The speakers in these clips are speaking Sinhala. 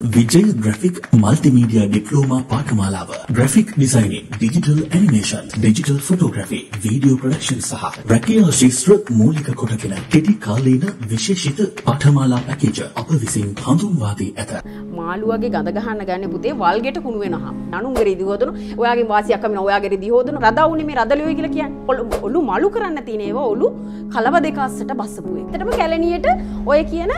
විජය graphic multimedia diploma පාඨමාලාව graphic designing digital animation digital photography video production සහ රැකියා ශිස්ත්‍ර මූලික කොටගෙන කෙටි කාලීන විශේෂිත පාඨමාලා පැකේජ අප විසින් හඳුන්වා දී ඇත. මාළුවගේ ගඳ ගහන්න ගන්න පුතේ වල්ගෙට කුණු වෙනවා. නනුන්ගේ රිදි හොදන ඔයාගේ වාසියක් කමින ඔයාගේ රිදි හොදන රදවුනේ මේ රදලියෝයි කියලා කියන්නේ. ඔලු මලු කරන්න තියෙන ඒවා ඔලු කලව දෙක අස්සට බස්සපු එක. ඇත්තටම කැලණියට ඔය කියන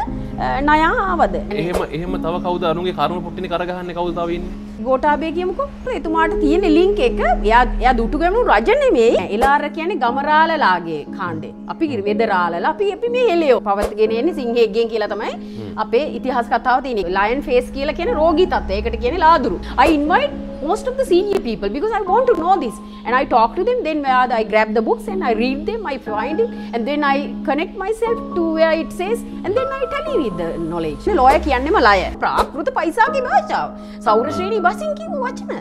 නයා ආවද? එහෙම එහෙම තව කවුද අනුගේ කරුණු පුට්ටිනි කරගන්න කවුද තව ඉන්නේ? ගෝටාබේ කියමුකෝ. එතුමාට තියෙන ලින්ක් එක එයා එයා දුටු ගැමුණු රජ නෙමෙයි. එලාර කියන්නේ ගමරාලලාගේ කාණ්ඩේ අපි වෙදරාලලා අපි අපි මේ හෙලියෝ පවත්ගෙන එන්නේ සිංහෙක්ගෙන් කියලා තමයි අපේ ඉතිහාස කතාව තියෙන්නේ. ලයන් ෆේස් කියලා කියන රෝගී තත්ත්වය. ඒකට කියන්නේ ලාදුරු. I invite most of the senior people because I want to know this. And I talk to them then I grab the books and I read them I find it and then I connect myself to where it says and then I tell you the knowledge. ලෝය කියන්නෙම ලය ප්‍රාකෘත පයිසාගේ භාෂාව සෞර ශ්‍රේණී බසින් කිව්ව වචන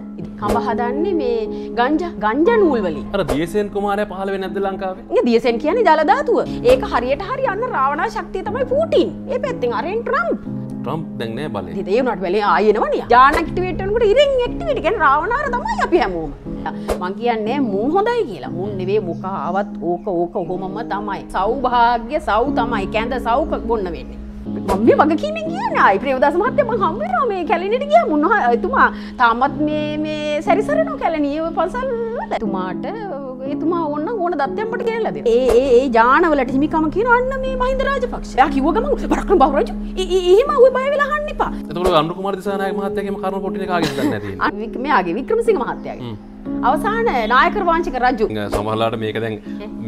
කඹ හදන්නේ මේ ගංජ ගංජ නූල් වලින් අර දියසෙන් කුමාරය පහළ වෙන්නේ නැද්ද ලංකාවේ? දියසෙන් කියන්නේ ජල ධාතුව ඒක හරියට හරි අන්න රාවණා ශක්තිය තමයි පූටින් ඒ පැත්තෙන් අරෙන් ට්‍රම්ප් ට්‍රම්ප් දැන් නෑ බලේ. ඉතින් ඒ උනට වෙලේ ආයෙනවනේ ජාන ඇක්ටිවේට් වෙනකොට ඉරෙන් ඇක්ටිවේට් කියන්නේ රාවණාර තමයි අපි හැමෝම. මං කියන්නේ මුන් හොඳයි කියලා. මුන් නෙවෙයි මොක ආවත් ඕක ඕක ඔහොමම තමයි. සෞභාග්‍ය සව් තමයි. කැඳ සව් බොන්න වෙන්නේ. මම මේ වගකීමෙන් කියන්නේ ආයි. ප්‍රේමදාස මහත්තයා මම හම්බ වෙනවා මේ කැලණියට ගියා. මුන්න එතුමා තාමත් මේ මේ සැරිසරනවා කැලණිය පන්සල් එතුමා ඕන්න ඕන දත්තයන්ට කියලා දෙනවා ඒ ඒ ඒ ජානවලට හිමිකම කියන අන්න මේ මහින්ද රාජපක්ෂ. එයා කිව්ව ගමන් බරක්කන බහුරජු. එහෙම ඔය බය වෙලා අහන්න එපා. එතකොට අනුර කුමාර දිසානායක මහත්තයාගේම කරුණු පුට්ටිනි කාගෙද දන්නේ නැති ඉන්නේ. අනික මෙයාගේ වික්‍රමසිංහ මහත්තයාගේ අවසාන නායකර වාංචික රජු. සමහරලාට මේක දැන්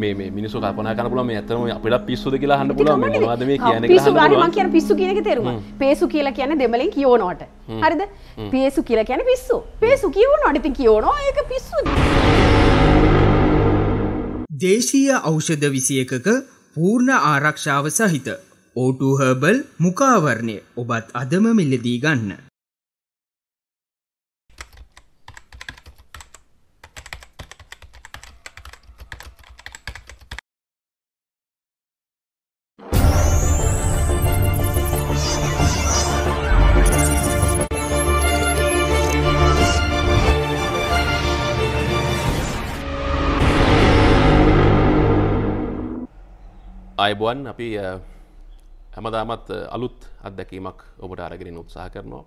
මේ මේ මිනිස්සු කල්පනා කරන්න පුළුවන් මේ ඇත්තම අපිට පිස්සුද කියලා අහන්න පුළුවන්. මේ මොනවද මේ කියන්නේ පිස්සු අහන්න මං කියන පිස්සු කියන එක තේරුම. පේසු කියලා කියන්නේ දෙමළෙන් කියවනවට. හරිද? පේසු කියලා කියන්නේ පිස්සු. පේසු කියවනවට ඉතින් කියවනවා. ඒක පිස්සු දේශීය ඖෂධ විසියකක පූර්ණ ආරක්ෂාව සහිත ඕටු හර්බල් මුකාවරණය ඔබත් අදම මිලදී ගන්න. අයිබුවන් අපි අ, හැමදාමත් අ, අලුත් අත්දැකීමක් ඔබට අරගෙන උත්සාහ කරනවා.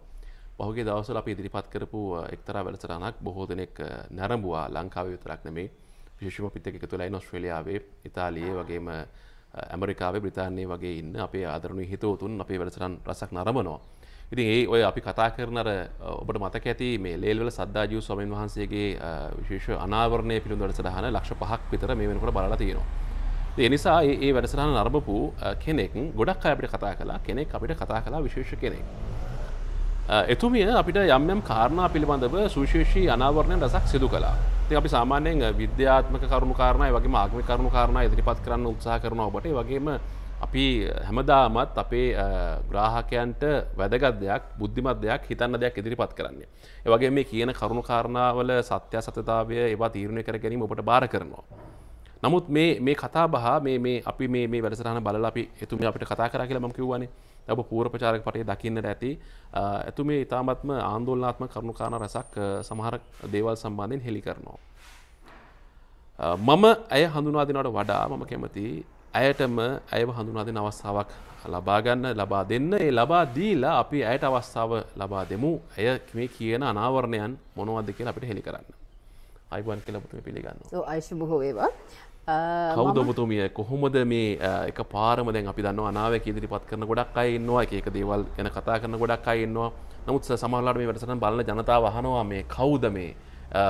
පහුගේ දවසල අපි ඉදිරිපත් කරපු අ, එක්තරා වැඩසටහනක් බොහෝ දෙනෙක් අ, නැරඹුවා. ලංකාව විතරක් නෙමේ විශේෂම පිත් එක තුළයි ඔස්ට්‍රේලියාවේ ඉතාලියේ වගේම අ, ඇමරිකාවේ බ්‍රිතාන්‍යය වගේ ඉන්න අපේ ආදරණු හිතවතුන් අපේ වැඩසටන් රසක් නරඹනවා. ඉතින් ඒ ඔය අපි කතා කරන අර අ, ඔබට මතක ඇති මේ ලේල්වල සද්දාජීව ස්වාමීන් වහන්සේගේ අ, විශේෂ අනාවරණය පිළිබඳ වැඩසටහන ලක්ෂ පහක් විතර මේ වෙනකොට බලලා තියෙනවා. ඒ නිසා ඒ ඒ වැඩසටහන නරඹපු අ, කෙනෙක් ගොඩක් අය අපිට කතා කලා කෙනෙක් අපිට කතා කලා විශේෂ කෙනෙක්. අ, එතුමිය අපිට යම් යම් කාරණා පිළිබඳව සුශේෂී අනාවරණය රසක් සිදු කලා ති අපි සාමාන්‍යයෙන් විද්‍යාත්මක කරුණු කාරණය වගේ ආගම කරුණු කාරණා ඉදිරිපත් කරන්න උත්සාහ කරන ඔබට ඒ වගේම අපි හැමදාමත් අපේ අ, ග්‍රාහකයන්ට වැදගත් දෙයක් බුද්ධිමත් දෙයක් හිතන්න දෙයක් ඉදිරිපත් කරන්නේ. ඒවගේ මේ කියන කරුණු කාරණාවල සත්‍ය සතතාවය ඒවා තීරණය කර ගැනීම ඔබට බාර කරනවා. නමුත් මේ මේ කතා බහ මේ මේ අපි මේ මේ වැඩසටහන බලලා අපි එතුම අපිට කතා කර කියලා මම කිව්වනේ ඔබ පූර්ව ප්‍රචාරක පටේ දකින්නට ඇති ඇතුමේ ඉතාමත්ම ආන්දෝලනාත්ම කරුණු කාරණ රසක් අ, සමහර දේවල් සම්බන්ධයෙන් හෙළි කරනවා. අ, මම ඇය හඳුනා දෙනට වඩා මම කැමති ඇයටම ඇයව හඳුනා දෙන අවස්ථාවක් ලබාගන්න ලබා දෙන්න ඒ ලබා දීලා අපි ඇයට අවස්ථාව ලබා දෙමු ඇය මේ කියන අනාවරණයන් මොනවද කියලා අපිට හෙළි කරන්න. අයිබන් කියලපුටම පිළිගන්න. අයිශ බොහෝ වේවා කෞද ඔබතුමිය? කොහොමද මේ අ, එක පාරම දැන් අපි දන්න අනාවක ඉදිරිපත් කරන ගොඩක් අය ඉන්නවා එක දේවල් ගැන කතා කරන ගොඩක් අය ඉන්නවා. නමුත් සමහරලාට මේ වැඩසටහන බලන ජනතාව අහනවා මේ කවුද මේ අ,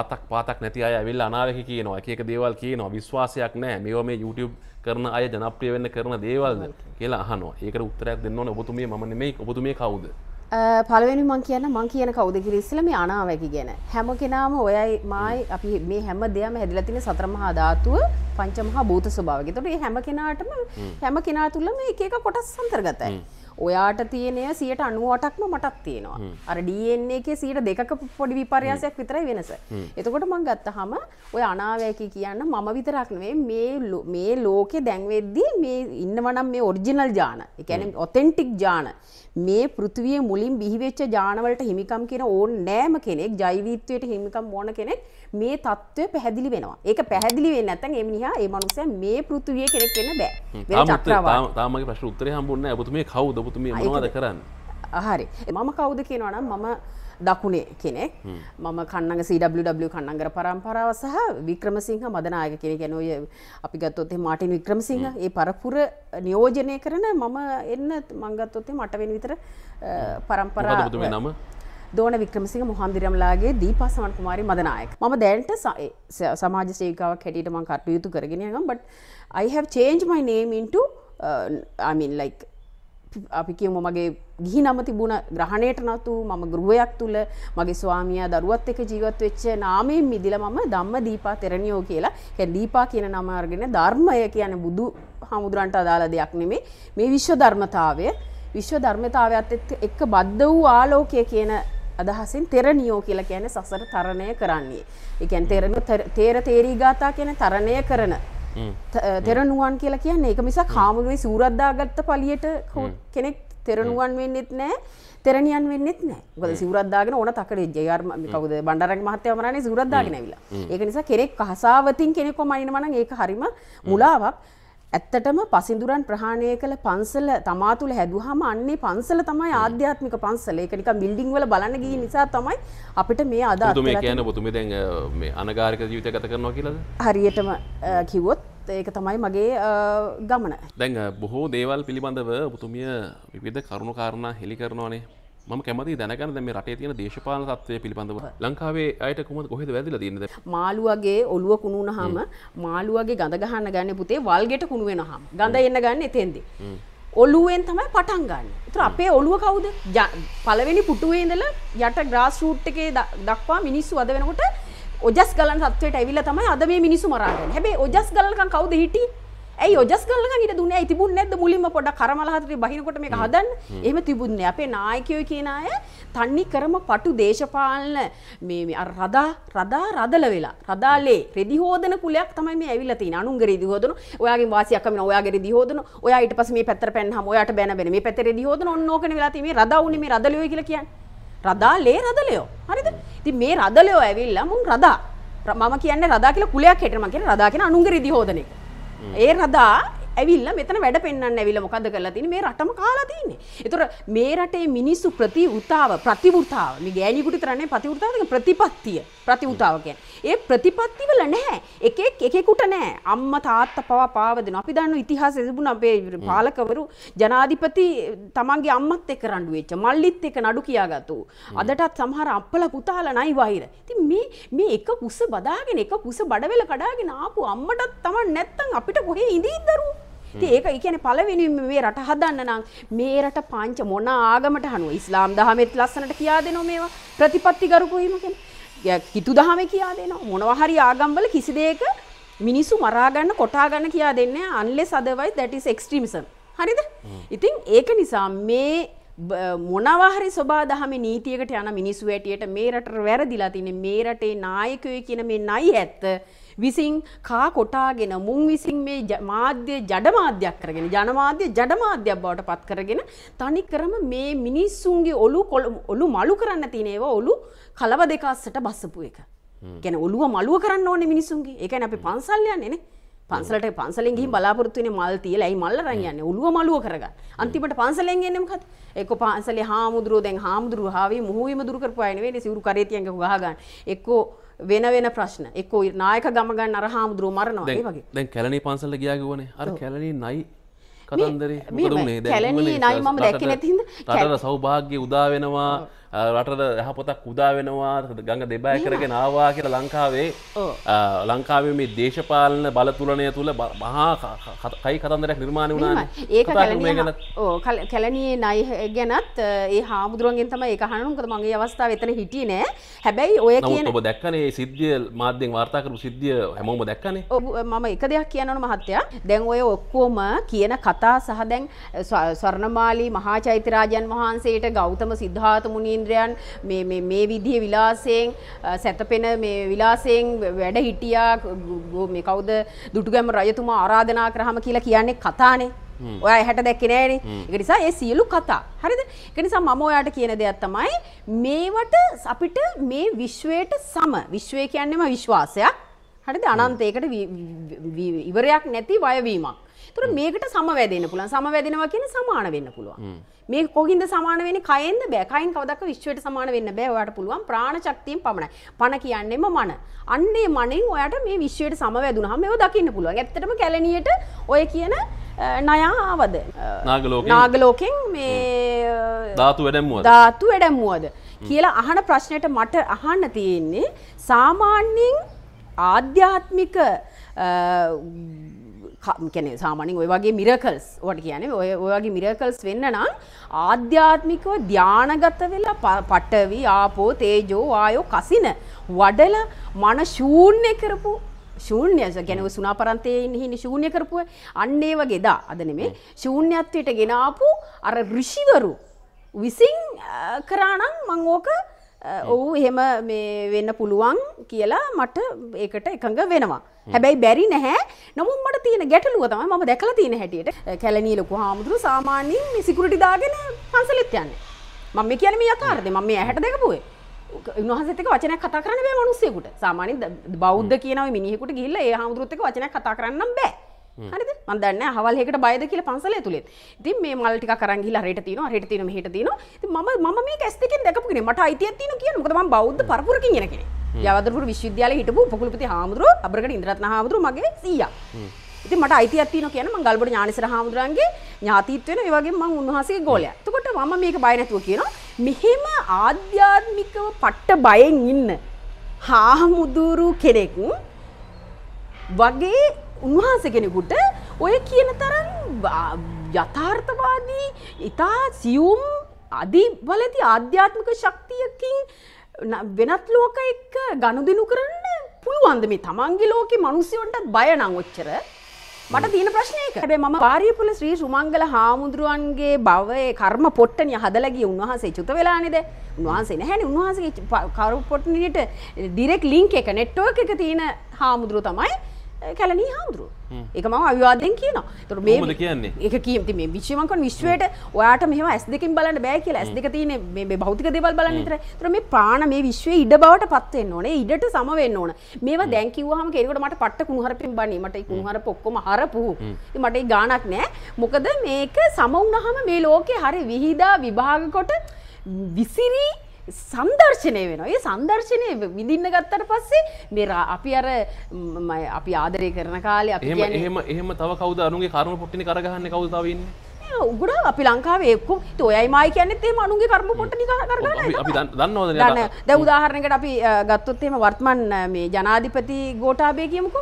ආතක් පාතක් නැති අය ඇවිල්ලා අනාවක කියනවා එක දේවල් කියනවා. විශ්වාසයක් නැහැ. මේවා මේ YouTube කරන අය ජනප්‍රිය වෙන්න කරන දේවල්ද කියලා අහනවා. ඒකට උත්තරයක් දෙන්න ඔබතුමිය මම නෙමෙයි. ඔබතුමිය කවුද පලවෙනි මං කියන්න මං කියන කවුද කිරිස්සල මේ අනාවැකි ගැන. හැම කෙනාම ඔයයි මයි අපි මේ හැම දෙයම හැදිලතින සතරමහා ධාතුව පංචමහා භූත ස්වභාවක තොට හැම කෙනාටම හැම. කෙනා තුල්ල මේ එක එක කොටස් සන්තර්ගතයි ඔයාට තියනය සියට අනුවටක්ම මටත් තියෙනවා. අර ඩන්නේ එක සීට දෙක පොඩි විපර්යාසයක් විතරයි වෙනස. එතකොට මං ගත්ත හම ඔය අනාවැකි කියන්න මම විතරක්නේ මේ මේ ලෝකෙ දැන්වෙද්දී මේ ඉන්නවනම් මේ ඔරිජිනල් ජාන. එකැන ඔතෙන්ටික් ජාන. මේ පෘතිවිය මුලින් බිහිවෙච්ච ජානවලට හිමිකම් කියෙන ඕන් නෑම කෙනෙක් ජෛවීත්වයට හිමිකම් ඕන කෙනෙක් මේ තත්ත්වය පැහැදිලි වෙනවා. ඒක පැහැදිලි වෙන්න ඇතන් එමනිහා ඒ මනුසය මේ පෘතිවිය කෙනෙක් වෙන්න බෑ. වෙන චක්‍රාවා තාමගේ ප්‍රශ් උත්තරය හම්බුන්න ඇබතුමේ කව් දපතුම මොවාද කරන්න? හරි. මම කවුද කියනවනම් මම දකුණේ කෙනෙක්. මම කන්නග CW කන්නගර පරම්පරාව සහ වික්‍රමසිංහ මදනායක කෙනෙ ගැනොය අපි ගත්තොත්තේ මාටින් වික්‍රමසිංහ. ඒ පරපුර නියෝජනය කරන මම එන්න මංගත්තොත්තේ මට වෙන විතර පරම්පරා නම දෝන වික්‍රමසිංහ මොහන්දිරම්ලාගේ දීපසමන් කුමාරි මදනායක. මම දැන්ට ස- ස- සමාජ සේකාවක් හැටියට මං කටයුතු කරගෙනයගම් බට I have changed my name into uh, I mean like අපි කියමු මගේ ගිහි නම තිබුණ ග්‍රහණයට නතු මම ගෘහයක් තුළ මගේ ස්වාමිය දරුවත් එක ජීවත් වෙච්ච නාමයෙන් මිදිල මම දම්ම දීපා තෙරණියෝ කියලා. හැ දීපා කියන නම අර්ගෙන ධර්මය කියන බුදු හමුදුරන්ට අදාළ දෙයක් නෙමේ මේ විශ්ව ධර්මතාවය විශ්ව ධර්මතාවයක්ත් එක්ක- එක්ක බද්ධ වූ ආලෝකය කියන අදහසින් තෙරණියෝ කියලා කියන සසර තරණය කරන්නේ. එකැන් තෙරණ තේර තේරී ගාතා කියන තරණය කරන. තෙරණුවන් කියලා කියන්නේ ඒක මිසක් හාමුදුරුවේ සූරද්දාගත්ත පලියට කෝ- කෙනෙක් තෙරණුවන් වෙන්නෙත් නෑ තෙරණියන් වෙන්නෙත් නෑ. ගොද සිවරද්දාගෙන ඕන තකට ජයර්ම කවද බණ්ඩරක් මහත්‍යවමරන්නේ සූරද්දාගෙන ඇවිලා ඒක නිසා කෙනෙක් කහසාවතින් කෙනෙකො මනිනවන ඒක හරිම මුලාවක් ඇත්තටම පසිදුරන් ප්‍රහණය කළ පන්සල තමා තුළ හැදුවහම අන්නේ පන්සල තමයි ආධ්‍යාත්මික පන්සල. එකනික බිල්ඩිං වල බලන්න ගී නිසා තමයි අපිට මේ අද අත්දැක- කියන පුතුමේ දැන් මේ අනගාරික ජීවිත ගත කරනවා කියලද? හරියටම කිව්වොත් ඒක තමයි මගේ ගමන. දැන් බොහෝ දේවල් පිළිබඳව පුතුමිය විවිධ කරුණු කාරණා හෙළි කරනවානේ මම කැමති දැනගන්න දැන් මේ රටේ තියෙන දේශපාලන තත්ත්වය පිළිබඳව ලංකාවේ අයට කොහොමද කොහෙද වැදිලා තියෙන්නේ දැන්? මාළුවගේ ඔළුව කුණුනහම මාළුවගේ ගඳ ගහන්න ගන්න පුතේ වල්ගෙට කුණු වෙනහම ගඳ එන්න ගන්න එතෙන්දි. ඔලුවෙන් තමයි පටන් ගන්න. ඒතර අපේ ඔළුව කවුද? ජ- පළවෙනි පුටුවේ ඉඳලා යට ග්‍රාස් රූට් එකේ දක්වා මිනිස්සු අද වෙනකොට ඔජස් ගලන තත්වයට ඇවිල්ලා තමයි අද මේ මිනිස්සු මරාගන්නේ. හැබැයි ඔජස් ගලනකම් කවුද හිටියේ? ඇයි ඔජස් ගලනකම් ඊට දුන්නේ ඇයි තිබුන්නේ නැද්ද මුලින්ම පොඩ්ඩක් කරමල හතරේ බහිනකොට මේක හදන්න? එහෙම තිබුණේ. අපේ නායකයෝ කියන අය තන්නි කරම පටු දේශපාලන මේ මේ අර රදා රදා රදල වෙලා රදාලේ රෙදි හෝදන කුලයක් තමයි මේ ඇවිල්ලා තියෙන්නේ. අනුන්ගේ රෙදි හෝදන, ඔයාගේ වාසියක් අමින ඔයාගේ රෙදි හෝදන, ඔයා ඊට පස්සේ මේ පැත්තට පැන්නහම ඔයාට බැන බැන මේ පැත්තේ රෙදි හෝදන ඔන්න ඕකනේ වෙලා තියෙන්නේ. මේ රදා උනේ මේ රදලියෝ කියලා කියන්නේ. රදාලේ රදලයෝ. හරිද? ඉතින් මේ රදලයෝ ඇවිල්ලා මුන් රදා. මම කියන්නේ රදා කියලා කුලයක් හැටියට මම කියන්නේ රදා කියන අනුන්ගේ රෙදි හෝදන එක. ඒ රදා ඇවිල්ල මෙතන වැඩ පෙන්න්න ඇවිල මොකද කරලා තින මේ රටම කාලා තින්නේ. එතුර මේ රටේ මිනිස්සු ප්‍රති උතාව ප්‍රතිවෘතාව මේ ගෑනිකුට තරන්නේ ප්‍රතිවෘතාවක ප්‍රතිපත්තිය ප්‍රතිවෘතාව කියන්. ඒ ප්‍රතිපත්තිවල නැහැ එකෙක් එකෙකුට නෑ අම්ම තාත්ත පවා පාවදන අපි දන්න ඉතිහාස තිබුණ අපේ පාලකවරු ජනාධිපති තමන්ගේ අම්මත් එක්ක රණ්ඩු වෙච්ච මල්ලිත් එක නඩු කියාගත්තු. අදටත් සමහර අපල පුතාල නයි වහිර. ඉතින් මේ මේ එක කුස බදාගෙන එක කුස බඩවෙල කඩාගෙන ආපු අම්මටත් තමන් නැත්තම් අපිට කොහේ ඉඳීත් දරුවෝ. ඉතින් ඒක ඒ කියන්නේ පළවෙනිම මේ රට හදන්න නම් මේ රට පංච මොන ආගමට හනුව ඉස්ලාම් දහමෙත් ලස්සනට කියා දෙනවා මේවා ප්‍රතිපත්ති ගරුකෝ හිම කියන්නේ. කිතු දහමේ කියා දෙනවා මොනවා හරි ආගම්වල කිසි දෙයක මිනිස්සු මරා ගන්න කොටා ගන්න කියා දෙන්නේ unless otherwise that is extremism. හරිද? ඉතින් ඒක නිසා මේ බ- මොනවා හරි සබා දහම නීතියකට යන මිනිස්සු ඇටියට මේ රටට වැරදිලා තින්නේ මේ රටේ නායකයෝ කියන මේ නයි ඇත්ත විසින් කා කොටාගෙන මුන් විසින් මේ මාධ්‍ය ජඩ මාධ්‍යයක් කරගෙන ජනමාධ්‍ය ජඩ මාධ්‍යයක් බවට පත් කරගෙන තනි කරම මේ මිනිස්සුන්ගේ ඔලු ඔලු මලු කරන්න තියෙන ඒවා ඔලු කලව දෙකස්සට බස්සපු එක. ගැන ඔලුව මලුව කරන්න ඕනේ මිනිසුන්ගේ ඒකන අපි පන්සල් යන්නේ පන්සලට පන්සලෙන් ගිහින් බලාපොරොත්තු වෙන්නේ මල් තියලා ඇයි මල්ල රන් යන්නේ? ඔලුව මලුව කරගන්න. අන්තිමට පන්සලෙන් එන්නේ මොකද එක්ක පන්සලේ හාමුදුරුවෝ දැන් හාමුදුරුවෝ හාවි මුහුවීම දුරු කරපු අය නෙවෙයි සිවුරු කරේ තියන් ගහ ගන්න. එක්කෝ වෙන වෙන ප්‍රශ්න. එක්කෝ නායක ගම ගන්න අර හාමුදුරුවෝ මරනවා. වගේ. දැන් කැලණි පන්සල්ට ගියා කිව්වනේ. අර කැලණි නයි කතන්දරේ උනේ? නයි මම දැක්කේ නැති හින්දා රටට සෞභාග්‍ය උදා වෙනවා රටට යහපොතක් කුදා වෙනවා ගඟ දෙබෑ කරගෙන ආවා කියලා ලංකාවේ. ලංකාවේ මේ දේශපාලන බලතුලනය තුළ මහා කයි කතන්දරයක් නිර්මාණය වුණාන ඒක කැලනයේ නයි ගැනත් ඒ හාමුදුරුවන්ගෙන් තම ඒ හනුකද මගේ අවස්ථාව එතන හිටිය නෑ. හැබැයි ඔය කියන ඔබ දැක්කනේ සිද්ධිය මාධ්‍යෙන් වාර්තාකරු සිද්ධිය හැමෝම දැක්කනේ. මම එක දෙයක් කියනන මහත්තයා. දැන් ඔය ඔක්කෝම කියන කතා සහ දැන් ස්ව- ස්වර්ණමාලී මහා චෛත්‍යරාජන් වහන්සේට ගෞතම සිද්ධාත මුනීන්ද්‍රයන් මේ විදිහ විලාසයෙන් සැතපෙන මේ විලාසයෙන් වැඩ හිටියා මේ කවුද දුටුගැම රජතුමා ආරාධනා කරහම කියලා කියන්නේ කතානේ. ඔය හැට දැක්කේ නෑනේ ඒක නිසා ඒ සියලු කතා. හරිද? ඒක නිසා මම ඔයාට කියන දෙයක් තමයි මේවට අපිට මේ විශ්වයට සම. විශ්වය කියන්නේම විශ්වාසයක්. හරිද? අනන්තයකට ඉවරයක් නැති වයවීමක් තුර මේකට සමවැදෙන පුළන් සමවැදෙනවා කියන සමාන වෙන්න පුළුවන්. මේ කොහින්ද සමාන වෙන කයින්ද බෑ. කයින් කවදක් විශ්වයට සමාන වෙන්න බෑ ඔයාට පුළුවන්. ප්‍රාණ ශක්තියෙන් පමණයි. පණ කියන්නෙම මන. අන්නේ මනෙන් ඔයාට මේ විශ්වයට සමවැදුනහම මේව දකින්න පුළුවන්. ඇත්තටම කැලණියට ඔය කියන නයාවද? නාගලෝකෙන්? මේ ධාතු වැඩැම්මුවද? ධාතු වැඩැම්මුවද? කියලා අහන ප්‍රශ්නයට මට අහන්න තියෙන්නේ සාමාන්‍යයෙන් ආධ්‍යාත්මික කැන සාමානින් ඔය වගේ මිරකල්ස් වට කියන ඔය ඔයගේ මිරකල්ස් වෙන්න නම් ආධ්‍යාත්මිකව ධ්‍යානගත වෙලා ප- පටවි ආපෝ තේජෝ ආයෝ කසින වඩල මන ශූන්‍ය කරපු ශූන්‍යස ගැනව සුනාපරන්තයෙන් හිනි ශූන්‍ය කරපුුව අන්නේ වගේ දා අද නෙමේ ශූන්‍යත්වයට ගෙනාපු අර රිෂිවරු විසින් අ, කරානම් මං ඕක අ, ඔහු එහෙම මේ වෙන්න පුළුවන් කියලා මට ඒකට එකඟ වෙනවා. හැබැයි බැරි නැහැ නමුත් මට තියෙන ගැටලුව තමයි මම දැකලා තියෙන හැටියට කැලණිය ලොකු හාමුදුරු සාමාන්‍යයෙන් මේ සිකුරිටි දාගෙන පන්සලෙත් යන්නේ. මම මේ කියන්නේ මේ යථාර්ථය. මම මේ ඇහැට දැකපුවේ. උන්වහන්සේත් එක්ක වචනයක් කතා කරන්න බෑ මිනිස්සෙකුට. සාමාන්‍යයෙන් බෞද්ධ කියනවා මිනිහෙකුට ගිහිල්ලා ඒ හාමුදුරුවොත් එක්ක වචනයක් කතා කරන්නම් බෑ. හරිද මම දන්නේ නැහැ අහවල් එකකට බයද කියලා පන්සලේ ඇතුළේ. ඉතින් මේ මල් ටිකක් අරන් ගිහිල්ලා හරියට තියෙනවා හරියට තියෙනවා මෙහෙට තියෙනවා. ඉතින් මම මම මේක ඇස් දෙකෙන් දැකපු කෙනෙක්. මට අයිතියක් තියෙනවා කියන මොකද මම බෞද්ධ පරපුරකින් එන කෙනෙක්. ජයවර්ධනපුර විශ්වවිද්‍යාලයේ හිටපු උපකුලපති හාමුදුරුවෝ අබරගඩ ඉන්ද්‍රරත්න හාමුදුරුවෝ මගේ සීයා. ඉතින් මට අයිතියක් තියෙනවා කියන මම ගල්බඩ ඥානසර හාමුදුරන්ගේ ඥාතීත්ව වෙන ඒ වගේම මම උන්වහන්සේගේ ගෝලයා. එතකොට මම මේක බය නැතුව කියනවා මෙහෙම ආධ්‍යාත්මිකව පට්ට බයෙන් ඉන්න හාමුදුරු කෙනෙක් වගේ උන්වහන්ස කෙනෙකුට ඔය කියන තරම් යථාර්ථවාදී ඉතා සියුම් අධි බලති ආධ්‍යාත්මික ශක්තියකින් වෙනත් ලෝක එක්ක ගනුදෙනු කරන්න පුළුවන්ද මේ තමන්ගේ ලෝකෙ මනුස්්‍යයොන්ටත් බය නං ඔච්චර? මට තියෙන ප්‍රශ්නයක හැබැ ම පාරියපුල ශ්‍රී සුමංගල හාමුදුරුවන්ගේ බවය කර්ම පොට්ටනිය හදලගේ උන්වහන්සේ චුත වෙලානෙද උන්වහන්සේ නැහැනි. උන්වහන්සේ කරු පොට්නට ඩිරෙක් ලිංක් එක නෙට්ටෝ එක තියෙන හාමුදුරුව තමයි කැලනී හාමුදුරුව. එක ම අවිවාදයෙන් කියන තුර කොහොමද කියන්නේ? එක කියති මේ විශ්වමකන් විශ්වයට ඔයාට මෙම ඇස් දෙකින් බලන්න බෑ කියලා. ඇස් දෙක තියන මේ භෞතික දෙවල් බලන්න තර තර මේ ප්‍රාණ මේ විශ්වය ඉඩ බවට පත්වෙන්න ඕනේ. ඉඩට සමවෙන්න ඕන. මේවා දැන්කිවහම කෙරකට මට පට්ට කුණහරපින් බනි මට කුණහර පොක්කොම හරපු. මට ඒ ගානක් නෑ. මොකද මේක සමවුනහම මේ ලෝකෙ හරි විහිදා විභාගකොට විසිරී සන්දර්ශනය වෙන ඒ සන්දර්ශනය විඳින්න ගත්තට පස්සේ මේ අපි අර අපි ආදරය කරන කාලේ අපි එහෙම කියන්නේ- එහෙම එහෙම තව කවුද අනුගේ කර්ම පොට්ටිනි කරගහන්න? කවුතාවන්නේ උගුඩ අපි ලංකාවේ එක්කු. ඔයයි මයි කියන්නෙත් එම අනුගේ කර්ම පොට නික අපි අපි දන්නවද දන්න. ද උදාහරණකට අපි ගත්තොත් එම වර්තමන් මේ ජනාධිපති ගෝටාබය කියමුකු.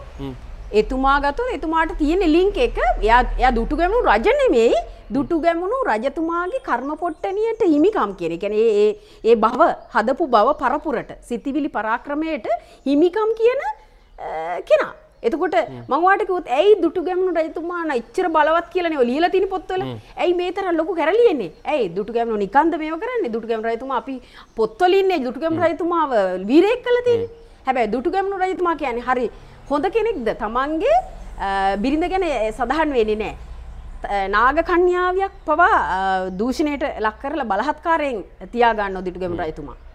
එතුමා ගතු එතුමාට තියෙන ලිංක එක. එයා එයා දුටු ගැමුණු රජ නෙමෙයි දුටු ගැමුණු රජතුමාගේ කර්ම පොට්ටනියට හිමිකම් කියන. එකැන ඒ ඒ බව හදපු බව පරපුරට සිතිවිලි පරාක්‍රමයට හිමිකම් කියන කෙනා. එතකොට මංවාටකුත් ඇයි දුටු ගැමුණු රජතුමාන ඉච්චර බලවත් කියලන ලියල තින පොත්වල? ඇයි මේතර ලොකු කරලියන්නේ? ඇයි දුටු ගැමුණු නිකන්ද මේ කරන්න? දුටු ගැම රජතුමා අපි පොත්වලින්නේ දුටු ගැම රජතුමාව වීරෙක් කලති හැබැයි දුටු ගැමුණු රජතුමා කියන්නේ හරි හොඳ කෙනෙක්ද? තමන්ගේ බිරිඳ ගැන සඳහන් වෙන්නේ නෑ ත- නාග කන්‍යාවයක් පවා අ, දූෂණයට ලක් කරලා බලහත්කාරයෙන් තියාගන්න දිටුගම රජතුමා. හරිද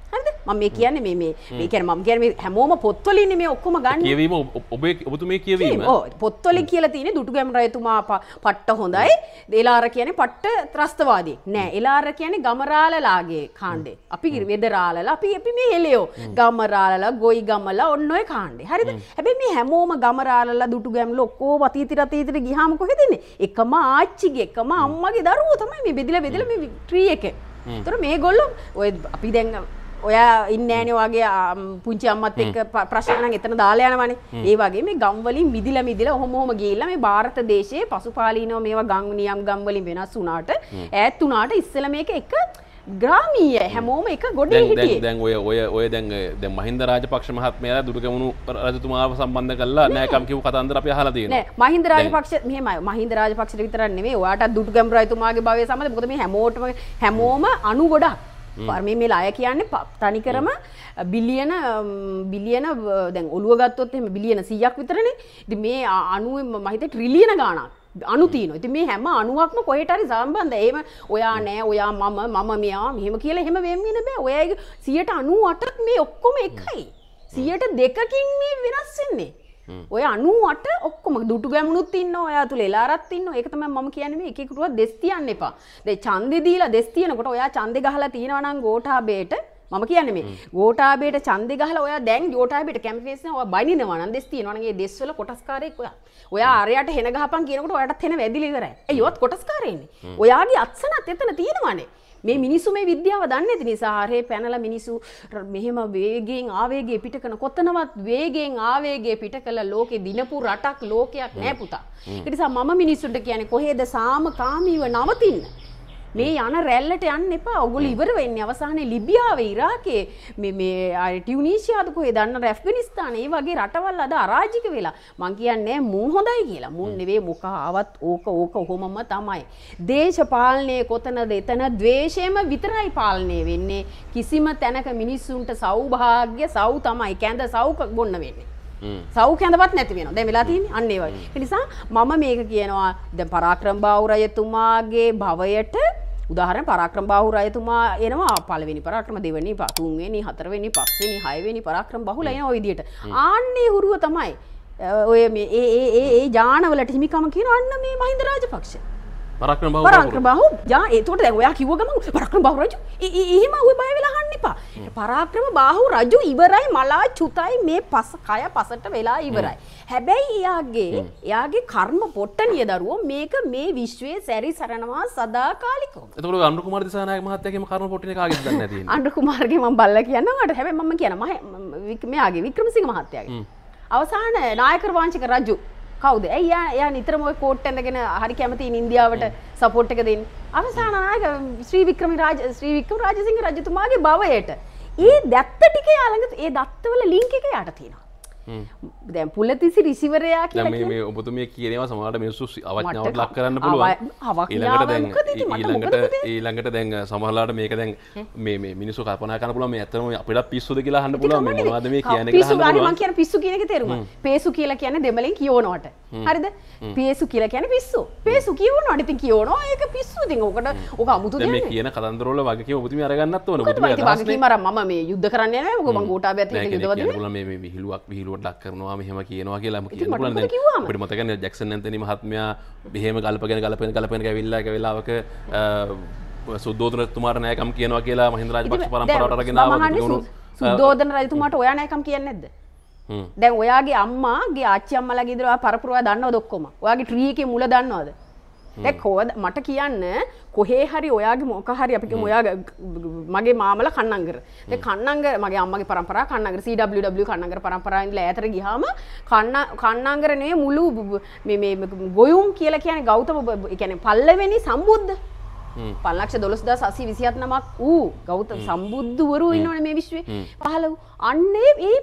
මම මේ කියන්නේ මේ මේ මේ කියන්නේ මම කියන්නේ හැමෝම පොත්වලින් මේ ඔක්කොම ගන්න. කියවීම ඔබ- ඔබේ ඔබතුමේ කියවීම? ඕ පොත්වලින් කියලා තියෙන දුටුගැම රජතුමා ප- පට්ට හොඳයි. එලාර කියන්නේ පට්ට ත්‍රස්තවාදී. නෑ. එලාර කියන්නේ ගමරාලලාගේ කාණ්ඩේ. අපි වෙදරාලලා අපි අපි මේ හෙලියෝ ගමරාලලා ගොයි ගමලා ඔන්න ඔය කාණ්ඩේ. හරිද? හැබැයි මේ හැමෝම ගමරාලලා දුටුගැම්ල ඔක්කොම අතීතයට අතීතයට ගියාම කොහෙද ඉන්නේ? එකම ආච්චිගේ එකම අම්මගේ දරුවෝ තමයි මේ බෙදලා බෙදලා මේ ට්‍රී එකේ. තොර මේ ගොල්ලු ඔය අපි දැන් ඔයා ඉන්න ෑන වගේ පුංචි අම්මත් එක්ක ප- ප්‍රශ්න එතන දාලා යනවනේ. ඒ වගේ මේ ගම්වලින් මිදිල මිදිල හොමෝම ගිල්ල මේ භාරත දේශයේ පසුපාලීනව මේවා ගං නියම් ගම්වලින් වෙනස් වුනාට ඈත් වුනාට ඉස්සල මේක එක ග්‍රාමීය හැමෝම එක ගොඩේ දැන් ඔය ඔය ඔය දැන් දැන් මහින්ද රාජපක්ෂ මහත්මයා දුටුගැමුණු රජතුමාව සම්බන්ධ කරලා නෑකම් කිව් කතන්දර අපි අහලා තියෙනවා. නෑ. මහින්ද රාජපක්ෂ මෙහෙමයි. මහින්ද රාජපක්ෂට විතරක් නෙමෙයි. ඔයාටත් දුටු ගැඹුරු රජතුමාගේ භවය සමග. මොකද මේ හැමෝටම හැමෝම අණු ගොඩක් පර්මේ මේ අය කියන්නේ තනිකරම බිලියන බිලියන දැන් ඔළුව ගත්තොත් එහෙම බිලියන 100ක් විතරනේ. මේ අ- අණුවෙන් මම හිතේ ට්‍රිලියන ගාණක්. අනු තියෙනවා. ඉතින් මේ හැම අණුවක්ම කොහෙට හරි සම්බන්ධ. එහෙම ඔයා නෑ ඔයා මම මම මෙයා මෙහෙම කියලා එහෙම වෙන් වෙන්න බෑ. ඔයාගේ 198ක් මේ ඔක්කොම එකයි. 102කින් මේ වෙනස් වෙන්නේ ඔය අනුවට ඔක්කොම දුටු ගැමුණුත් ඉන්න ඔයා තුළ එලාරත් ඉන්න ඒක තමයි මම කියන්නේ මේ එකෙකුටවත් දෙස් තියන්න එපා. දැන් ඡන්දෙ දීලා දෙස් තියනකොට ඔයා ඡන්දෙ ගහලා තියනවා නම් ගෝඨාභයට මම කියන්නේ මේ ගෝඨාභයට ඡන්දෙ ගහලා ඔයා දැන් ගෝඨාභයට කැම්පේස් එක ඔයා බනිනවා නම් දෙස් තියනවා නම් ඒ දෙස් වල කොටස්කාරයෙක් ඔයා. ඔයා අරයට හෙන ගහපන් කියනකොට ඔයාටත් හෙන වැදිලි ඉවරයි. ඒ යොත් කොටස්කාරයෙන්නේ. ඔයාගේ අත්සනත් එතන තියෙනවනේ. මේ මිනිස්සු මේ විද්‍යාව දන්නේ නැති නිසා හරේ පැනලා මිනිස්සු මෙහෙම වේගයෙන් ආවේගය පිට කරන කොතනවත් වේගයෙන් ආවේගය පිට කළ ලෝකේ දිනපු රටක් ලෝකයක් නෑ පුතා. ඒ නිසා මම මිනිස්සුන්ට කියන්නේ කොහෙද සාමකාමීව නවතින්න. මේ යන රැල්ලට යන්න එපා. ඔගොල්ලෝ ඉවර වෙන්නේ අවසානයේ ලිබියාවේ ඉරාකේ මේ මේ ටියුනීසියාද කොහෙද දන්න ඇෆ්ගනිස්තාන ඒ වගේ රටවල් අද අරාජික වෙලා. මං කියන්නේ මුන් හොඳයි කියලා. මුන් නෙවෙයි මොක ආවත් ඕක ඕක ඔහොමම තමයි. දේශපාලනයේ කොතනද එතන ද්වේෂයම විතරයි පාලනය වෙන්නේ. කිසිම තැනක මිනිස්සුන්ට සෞභාග්‍ය සව් තමයි කැඳ සව් බොන්න වෙන්නේ. සව් කැඳවත් නැති වෙනවා. දැන් වෙලා තියෙන්නේ අන්න ඒ වගේ. ඒ නිසා මම මේක කියනවා දැන් පරාක්‍රම බාහු රජතුමාගේ භවයට උදාහරණ පරාක්‍රම බාහු රජතුමා එනවා පළවෙනි පරාක්‍රම දෙවෙනි තුන්වෙනි හතරවෙනි පස්වෙනි හයවෙනි පරාක්‍රම බහුල එන ඔය විදියට. ආන්නේ හුරුව තමයි ඔය මේ ඒ ඒ ඒ ඒ ජානවලට හිමිකම කියන අන්න මේ මහින්ද රාජපක්ෂ. පරක්‍රම බව පරාක්‍රම බාහු ජා ඒතකොට දැන් ඔයා කිව්ව ගමන් පරාක්‍රම බාහු රජු එහෙම ඔය බය වෙලා. පරාක්‍රම බාහු රජු ඉවරයි මලා චුතයි මේ පස කය පසට වෙලා ඉවරයි. හැබැයි එයාගේ එයාගේ කර්ම පොට්ටනිය දරුවෝ මේක මේ විශ්වයේ සැරි සරනවා සදාකාලිකව. එතකොට අනුර කුමාර දිසානායක මහත්තයාගේම කර්ම පොටින කාගෙද දන්නේ නැති ඉන්නේ. අන්ඩ කුමාර්ගේ මම බල්ල කියන්න මට හැබැයි මම කියන මහ මෙයාගේ වික්‍රමසිංහ මහත්තයාගේ. අවසාන නායකර වාංචික රජු කවුද ඇයි එයා නිතරම ඔය කෝට් ඇඳගෙන හරි කැමති ඉන්දියාවට සපෝට් එක දෙන්න. අවසාන නායක ශ්‍රී වික්‍රම රාජ ශ්‍රී වික්‍රම රාජසිංහ රජතුමාගේ භවයට ඒ දැත්ත ටික යාළඟ ඒ දත්තවල ලින්ක් එක යට තියෙනවා. දැන් පුලතිසි රිසිවරයා දැන් කියලා මේ කියන්නේ මේ ඔබතුමිය කියනවා සමහරට මිනිස්සු අවඥාවට ලක් කරන්න පුළුවන්. ඊළඟට ඊළඟට දැන් සමහරලාට මේක දැන් මේ මේ මිනිස්සු කල්පනා කරන්න පුළුවන් මේ ඇත්තම අපිට පිස්සුද කියලා අහන්න පුළුවන් මේ මොනවද මේ මං පුළුවන්. කියන පිස්සු කියන එක තේරුම. පේසු කියලා කියන්නේ දෙමළෙන් කියවනවට. හරිද? පේසු කියලා කියන්නේ පිස්සු. පේසු කියවනවට ඉතින් කියවනවා ඒක පිස්සු. ඉතින් ඔකට ඔක අමුතු මේ කියන කතන්දරවල වගකීම ඔබතුමිය අරගන්නත් වගකීම අරන් මම මේ යුද්ධ කරන්නේ නැහැ. මොකද මං ගෝඨාභයත් නෑ එක්ක කෙනෙක් යුද්ධවද කියන්න පුළුවන් මේ මේ විහිළුවක් විහිළුවට ලක් කරනවා මෙහෙම කියනවා කියලා මම කියන්න මට පුළුවන්. මොකද දැන් කිව්වම? අපිට මතකනේ ජැක්සන් ඇන්තනි මහත්මයා මෙහෙම ගල්පගෙන ගලපගෙන ගවිල්ලා එක වෙලාවක සුද්ධෝදනතුමාට නෑකම් කියනවා කියලා මහින්ද රාජපක්ෂ පරම්පරාවට අරගෙන ආවා දුණු සුද්ධෝදන රජතුමාට ඔයා නැකම් කියන්නේ නැද්ද? හ්ම්. දැන් ඔයාගේ අම්මාගේ ආච්චි අම්මලා ගෙදර ඔයා පරපුරවා දන්නවද ඔක්කොම? ඔයාගේ ට්‍රී එකේ මුල දන්නවද දැන් කොහොමද මට කියන්න කොහේ හරි ඔයාගේ මොක හරි අපි කියමු ඔයාගේ මගේ මාමලා කන්නංගර. දැන් කන්නංගර මගේ අම්මගේ පරම්පරාව කන්නංගර CWW කන්නංගර පරම්පරාවෙන් ඉඳලා ඈතට ගියාම කන්න කන්නංගර නෙවෙයි මුළු ගොයුම් කියලා කියන්නේ ගෞතම කියන්නේ පල්ලවෙනි සම්බුද්ධ පල්ලක්ෂ දොළොස්දා සසි විසිහත් නමක්. වූ ගෞතම සම්බුද්ධවරු ඉන්නවන මේ විශ්වේ. පහල වූ අන්නේ ඒ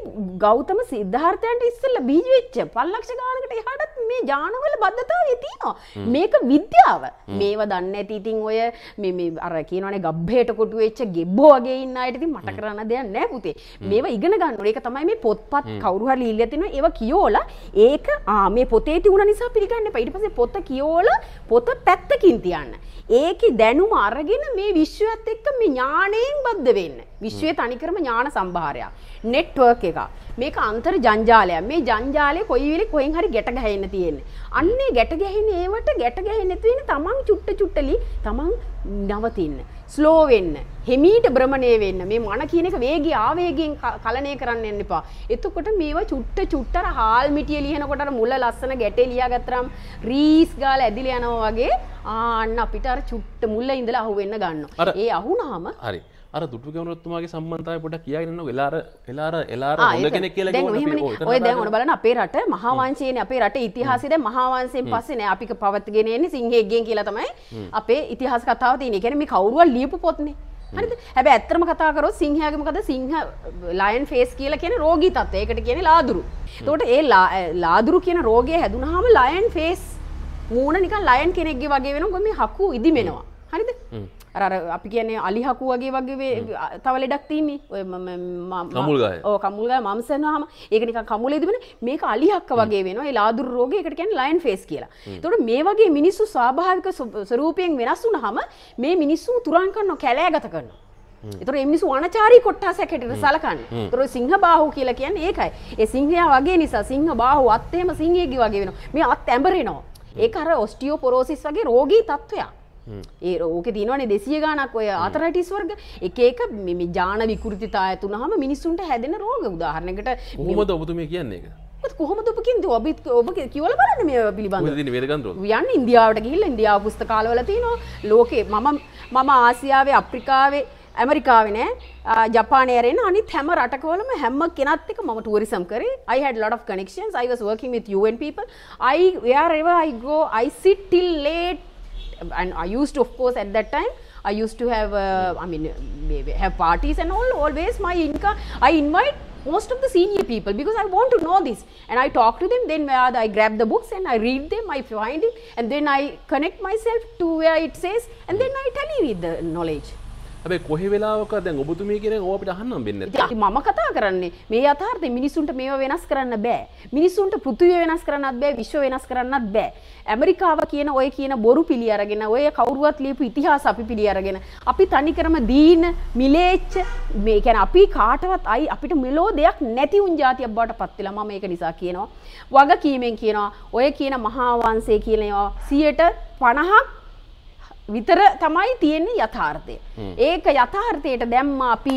ගෞතම සිද්ධාර්ථයන්ට ඉස්සල්ල බීජ වෙච්ච පල්ලක්ෂ ගානකට එහටත් මේ ජානවල බද්ධතාව තියෙනවා. මේක විද්‍යාව. මේව දන්න ඇති ඉතින් ඔය මේ අර කියනවනේ ගබ්බේට කොටු වෙච්ච ගෙබ්බෝ වගේ ඉන්න අයට ඉතින් මට කරන්න දෙයක් නැහැ පුතේ. මේවා ඉගෙන ගන්න ඕනේ. ඒක තමයි මේ පොත්පත් කවුරු හරි ලියලා තිනවා ඒවා කියෝලා ඒක ආ මේ පොතේ තිබුණ නිසා පිළිගන්න එපා. ඊට පස්සේ පොත කියෝලා පොත පැත්තකින් තියන්න. ඒකේ දැනුම අරගෙන මේ විශ්වයත් එක්ක මේ ඥාණයෙන් බද්ධ වෙන්න. විශ්වයේ තනිකරම ඥාන සම්භාරයක්. නෙට්වර්ක් එකක්. මේක අන්තර් ජංජාලයක්. මේ ජංජාලය කොයි වෙලේ කොහෙන් හරි ගැට ගහන්න තියෙන්නේ. අන්නේ ගැට ගැහෙන්නේ ඒවට ගැට ගැහෙන්නේ නැති වෙන තමන් චුට්ට චුට්ටලි තමන් නවතින්න. ස්ලෝ වෙන්න හෙමීට බ්‍රමණය වෙන්න මේ මන කියන එක වේගේ ආවේගෙන් ක- කලනය කරන්න එන්න එපා. එතකොට මේවා චුට්ට චුට්ටර හාල් මිටිය ලියනකොට අර මුල ලස්සන ගැටේ ලියාගත්තරම් රීස් ගාලා ඇදිලා යනවා වගේ ආන්න අපිට අර චුට්ට මුල්ල ඉඳලා අහුවෙන්න ගන්න. අර- ඒ අහුනාම හරි අර දුටු ගවනත්තුමාගේ සම්බන්ධය පොඩ කියන්න එලාර එලාර එලාර ආ, හොඳ ඒක- කෙනෙක් කියලා. ඔය දැන් කතා ඔන්න බලන්න අපේ රට මහාවංශයේනේ අපේ රටේ ඉතිහාසය මහාවංශයෙන් පස්සේ නෑ අපික පවත්ගෙන එන්නේ සිංහෙක්ගෙන් කියලා තමයි අපේ ඉතිහාස කතාව තියෙන්නේ. කියන්නේ මේ කවුරුවත් ලියපු පොත්නේ. හරිද? හැබැයි ඇත්තම කතා කරොත් සිංහයාගේ මොකද සිංහ ලයන් ෆේස් කියලා කියන්නේ රෝගී තත්ත්වය. ඒකට කියන්නේ ලාදුරු. එතකොට ඒ ලාදුරු කියන රෝගය හැදුනහම ලයන් ෆේස් මූණ නිකන් ලයන් කෙනෙක්ගේ වගේ වෙනවා. මේ හකු ඉදිමෙනවා. හරිද? අර අපි කියන්නේ අලිහකු වගේ වගේ තව ලෙඩක් තියෙන්නේ. ඔය කමුල්ගාය. ඕ කමුල්ග මම්සනවාම ඒක නිකන් කමුලේ තිබෙන මේක අලිහක්ක වගේ වෙනවා ඒ ලාදුරු රෝගය ඒකට කියන්නේ ලයන් ෆේස් කියලා. ඒතකොට මේ වගේ මිනිස්සු ස්වාභාවික ස්ව- ස්වරූපයෙන් වෙනස් වුනහම මේ මිනිස්සු තුරන් කරනවා කැලෑගත කරනවා. ඒතකොට මේ මිනිස්සු අනචාරී කොට්ටාසයක් හැටියට සලකන්නේ. ඒතකොට සිංහ බාහුව කියලා කියන්නේ ඒකයි. ඒ සිංහයා වගේ නිසා සිංහ බාහුව අත් එහෙම සිංහෙක්ගේ වගේ වෙනවා. මේ අත් ඇඹරෙනවා. ඒක අර ඔස්ටියෝපොරෝසිස් වගේ රෝගී තත්ත්වයක්. ඒ ඕක තියනවනේ දෙසිය ගානක් ඔය අතරටිස් වර්ග. එක එක මෙ- ජාන විකෘතිතා ඇතුනහම මිනිස්සුන්ට හැදෙන රෝග. උදාහරණයකට කොහොමද ඔබතුමිය කියන්නේ එක කොහොමද ඔබකින්ද ඔබ ඔබ කියවල බලන්න මේ පිළිබඳ ඔය දින වේදගන්තර යන්න ඉන්දියාවට ගිහිල්ලා. ඉන්දියාව පුස්තකාලවල තියෙනවා. ලෝකේ මම මම ආසියාවේ අප්‍රිකාවේ ඇමරිකාවේ නෑ. ජපානයේ ඇරෙන අනිත් හැම රටකවලම හැම කෙනත් එක්ක මම ටූරිසම් කරේ. I had lot of connections. I was working with UN people. I wherever I go I sit till late and I used to of course at that time I used to have uh, I mean have parties and all always my income I invite most of the senior people because I want to know this. And I talk to them then I grab the books and I read them I find it and then I connect myself to where it says and then I tell you the knowledge හැබැයි කොහෙ වෙලාවක දැන් ඔබතුමිය කියන එක ඕ අපිට අහන්නම් වෙන්නේ නැත්තේ. ඉතින් මම කතා කරන්නේ මේ යථාර්ථය මිනිසුන්ට මේව වෙනස් කරන්න බෑ. මිනිසුන්ට පෘථිවිය වෙනස් කරන්නත් බෑ, විශ්ව වෙනස් කරන්නත් බෑ. ඇමරිකාව කියන ඔය කියන බොරු පිළි අරගෙන ඔය කවුරුවත් ලියපු ඉතිහාස අපි පිළි අරගෙන අපි තනිකරම දීන මිලේච්ච මේ කියන්නේ අපි කාටවත් අයි අපිට මෙලෝ දෙයක් නැති උන් જાතියක් බවට පත් වෙලා මම ඒක නිසා කියනවා. වගකීමෙන් කියනවා ඔය කියන මහා වංශය කියන ඒවා 50ක් විතර තමයි තියෙන්නේ යථාර්ථය. ඒක යථාර්ථයට දැම්ම අපි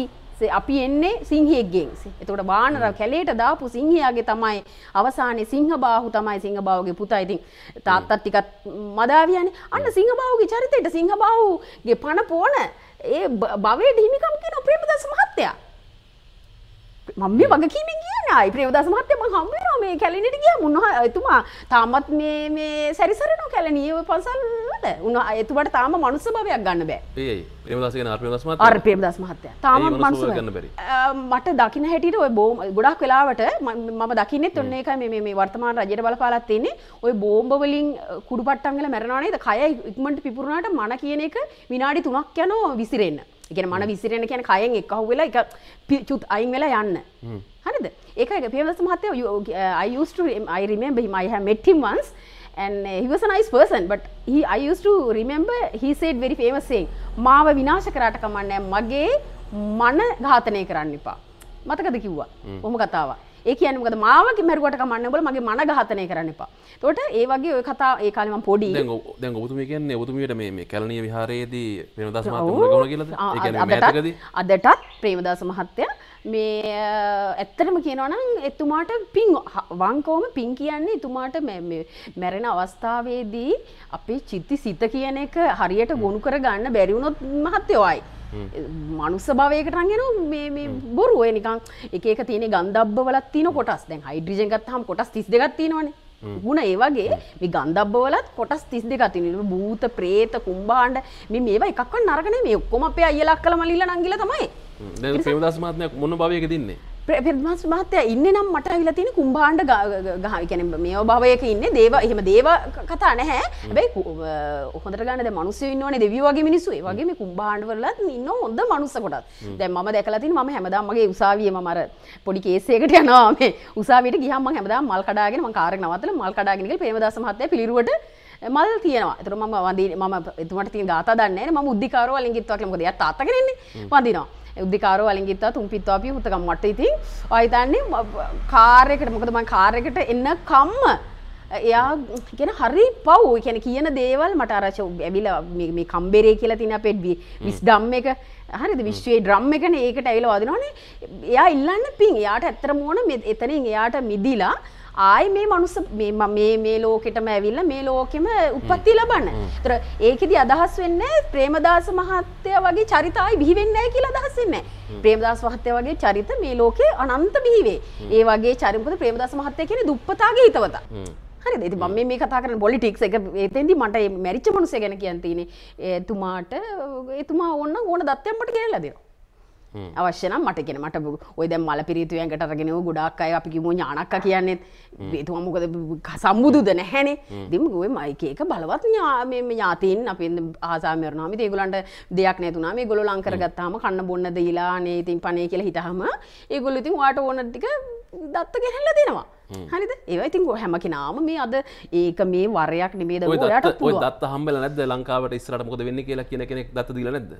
අපි එන්නේ සිංහයෙක්ගෙන්. එතකොට වානර කැලේට දාපු සිංහයාගේ තමයි අවසානයේ සිංහබාහු තමයි සිංහබාහුගේ පුතා. ඉතින් තාත්තත් ටිකක් මදාවියනේ. අන්න සිංහබාහුගේ චරිතයට සිංහබාහුගේ පණ පොන ඒ භවයට හිමිකම් කියන ප්‍රේමදාස මහත්තයා. මම මේ වගකීමෙන් කියන්නේ ආයි ප්‍රේමදාස මහත්තයා මම හම්බ වෙනවා මේ කැලණියට ගියාම උන්වහන්සේ එතුමා තාමත් මේ ඔය පන්සල් වල. උන්ව එතුමාට තාම මනුස්ස භවයක් ගන්න බෑ. අර ප්‍රේමදාස මහත්තයා? තාම? අ, මට දකින්න හැටියට ඔය බෝම් ගොඩක් වෙලාවට මම දකින්නෙත් ඔන්න ඒකයි මේ- වර්තමාන රජයට බලපාලත් තියෙන්නේ. ඔය බෝම්බ වලින් අ, කුඩු පට්ටම් වෙලා මැරෙනවා නේද? කය ඉක්මනට පිපුරුනාට මන කියන එක විනාඩි 3ක් යනවා විසිරෙන්න. කියන්නේ මන විසිරෙන්න කියන්නේ කයෙන් එක්ක අහුවෙලා එක පි- චුත් අයින් වෙලා යන්න. හරිද? ඒකයි ප්‍රේමදාස මහත්තයා you- uh, I used to I remember him. I have met him once and uh, he was a nice person but he I used to remember he said very famous saying මාව විනාශ කරාට කමන්නේ මගේ මන ඝාතනය කරන්න එපා. මතකද කිව්වා? ඔහොම කතාව ඒ කියන්නේ මොකද මාව මැරුවට කමන්නේ උඹලා මගේ මන ඝාතනය කරන්න එපා එතකොට ඒ වගේ ඔය කතා ඒ කාලේ මම පොඩි දැන් දැන් ඔබතුමිය කියන්නේ ඔබතුමියට මේ මේ කැලණිය විහාරයේදී ප්‍රේමදාස. මුණ ගැහුණා කියලාද? ඒ කියන්නේ මෑතකදී අදටත් ප්‍රේමදාස මහත්තයා මේ ඇත්තටම කියනවා නම් එතුමාට පින් වංකෝම පින් කියන්නේ එතුමාට මැරෙන අවස්ථාවේදී අපේ චිත්ති සිත කියන එක හරියට ගොනු කර ගන්න බැරි වුණොත් මහත්තයෝයි මනුස්ස භවයකට රංගෙන මේ මේ බොරු ඔය නිකන් එක එක තියෙන ගන්ධබ්බ වලත් තියෙන කොටස් දැන් හයිඩ්‍රජන් ගත්තාම කොටස් 32ක් තියෙනවනේ ගුණ ඒ වගේ මේ ගන්ධබ්බ වලත් කොටස් 32ක් තියෙනවා භූත ප්‍රේත කුම්භාණ්ඩ මේ මේවා එකක්වත් නරක නෙමෙයි මේ ඔක්කොම අපේ අයියලා අක්කලා මල්ලිලා නංගිලා තමයි හ්ම්. මහත්මයා මොන භවයකද ඉන්නේ? පෙරමාස් මහත්තයා ඉන්නේ නම් මට ඇවිල්ලා තියෙන කුම්භාණ්ඩ ගහ කියන්නේ මේ භවයක ඉන්නේ දේව එහෙම දේව කතා නැහැ හැබැයි හොඳට ගන්න දැන් මිනිස්සු ඉන්නෝනේ දෙවියෝ වගේ මිනිස්සු ඒ වගේ මේ කුම්භාණ්ඩ වලත් ඉන්න හොඳ මනුස්ස කොටස් දැන් මම දැකලා තියෙන මම හැමදාම මගේ උසාවියේ මම අර පොඩි කේස් එකකට යනවා මේ උසාවියට ගියාම මම හැමදාම මල් කඩාගෙන මම කාර් එක නවත්තලා මල් කඩාගෙන ගිහලා ප්‍රේමදාස මහත්තයා පිළිරුවට මල් තියෙනවා. ඒතර මම වඳින මම එතුමාට තියෙන ගාථා දන්නේ නැහැ. මම උද්දිකාරෝ වලින් කිව්වා කියලා මොකද එයා තාත්තා කෙනෙන්නේ. වඳිනවා. උද්දිකාරෝ කිව්වා තුන් පිට්ටෝ අපි උත්තකම් මට ඉතින් ඔය හිතන්නේ කාර් එකට මොකද මම කාර් එකට එන්න කම්ම එයා ගෙන හරි පව්. කැන කියන දේවල් මට අරච ඇවිල මේ කම්බෙරේ කියලා තින අපෙත් විස් ඩම් එක. හරිද? විශ්වයේ ඩ්‍රම් එකන ඒකට ඇවිල වදිනවානේ. එයා ඉල්ලන්න පින් එයාට ඇත්තර මෝන එතනින් එයාට මිදිලා ආයි මේ මනුස මේ මේ ලෝකෙටම ඇවිල්ල මේ ලෝකෙම උපත්ති ලබන්න. තර ඒකෙදි අදහස් වෙන්න ප්‍රේමදාස මහත්තය වගේ චරිතයි බිහිවෙන්නෑ කියලා අදහස්සන්න ප්‍රේමදාස් මහත්තය වගේ චරිත මේ ලෝකේ අනන්ත බිහිවේ ඒ වගේ චරිපද ප්‍රේමදාස මහත්තය කියෙන දුප්පතාගේ හිතවත. හරි දෙති බම මේ කතා කරන බොලිටික්ස් එක ඒතෙන්දි මට මැරිච්ච මනුසය ගැන කියන්තින එතුමාට එතුමා ඔන්න ඕන දත්තයම්මට කියලා දෙනවා අවශ්‍යනම් මට ගෙන මට ඔය දැ මල පිරිතුවයන්කට රගෙන ගොඩක් අය අපි කිමු ඥානක්ක කියන්නෙත්. බේතුම මොකද සම්බුදුද නැහැනේ. දෙම ගොය මයිකේක බලවත් ඥාම ඥාතීන් අප ආසාමරනාම ඒගුලන්ට දෙයක් නැතුනා මේ ගොල ලංකර ගත්තාම කන්න බොන්න දීලා නේතින් පනේ කියලා හිටහම ඒගොල්ල ඉතින් වාට ඕන ටික දත්ත ගෙනල්ල දෙනවා. හරිද? ඒවයිතින් ගො හැම කෙනාම මේ අද ඒක මේ වරයක් නිමේද යට දත් හම්බල නැද ලංකාවට ඉස්රට මොකද වෙන්න කියලා කියන කෙනෙක් දත් දිල නැද